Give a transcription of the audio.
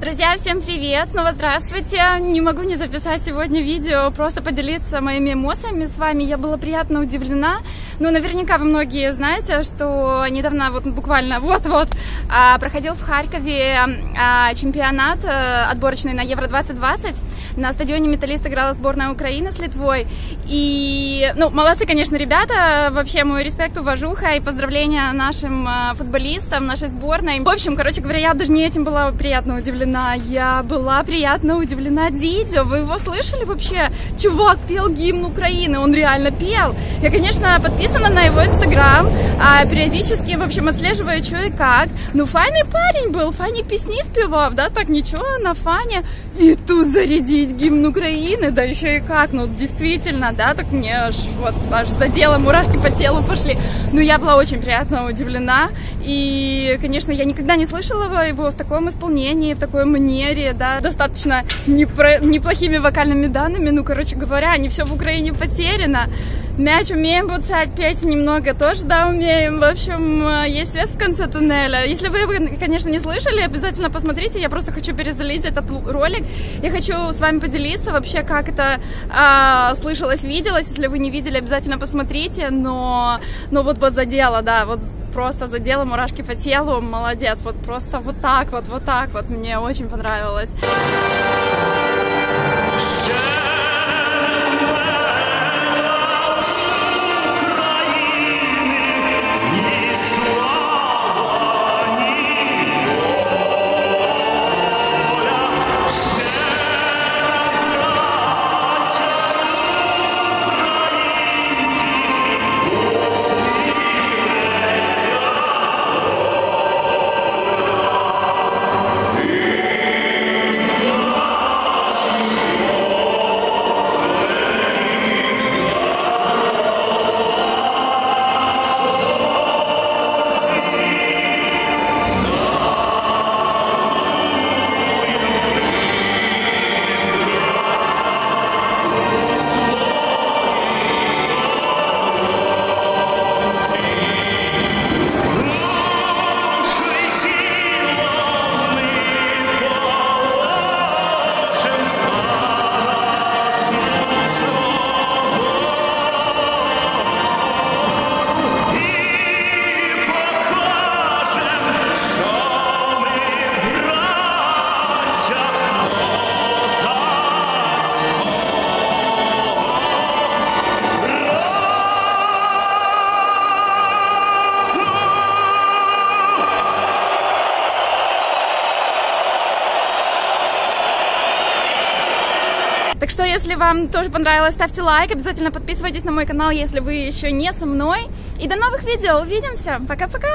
Друзья, всем привет! Снова здравствуйте! Не могу не записать сегодня видео, просто поделиться моими эмоциями с вами. Я была приятно удивлена. Ну, наверняка вы многие знаете, что недавно, вот буквально вот-вот, а, проходил в Харькове а, чемпионат э, отборочный на Евро-2020. На стадионе «Металлист» играла сборная Украины с Литвой. И, ну, молодцы, конечно, ребята. Вообще, мой респект, уважуха и поздравления нашим э, футболистам, нашей сборной. В общем, короче говоря, я даже не этим была приятно удивлена я была приятно удивлена Дидио. Вы его слышали вообще? Чувак пел гимн Украины, он реально пел. Я, конечно, подписана на его инстаграм, а периодически, в общем, отслеживаю, что и как. Ну, файный парень был, файні песни спевал, да, так ничего, на фане. И тут зарядить гимн Украины, да еще и как, ну, действительно, да, так мне аж вот аж задело, мурашки по телу пошли. Ну, я была очень приятно удивлена, и, конечно, я никогда не слышала его в таком исполнении, в такой манере, да, достаточно непро... неплохими вокальными данными. Ну, короче говоря, не все в Украине потеряно. Мяч умеем буцать, петь немного тоже, да, умеем. В общем, есть свет в конце туннеля. Если вы, конечно, не слышали, обязательно посмотрите. Я просто хочу перезалить этот ролик. Я хочу с вами поделиться вообще, как это а, слышалось, виделось. Если вы не видели, обязательно посмотрите. Но, но вот вот задело, да, вот просто задела мурашки по телу. Молодец, вот просто вот так вот, вот так вот. Мне очень понравилось. Так что, если вам тоже понравилось, ставьте лайк, обязательно подписывайтесь на мой канал, если вы еще не со мной. И до новых видео, увидимся, пока-пока!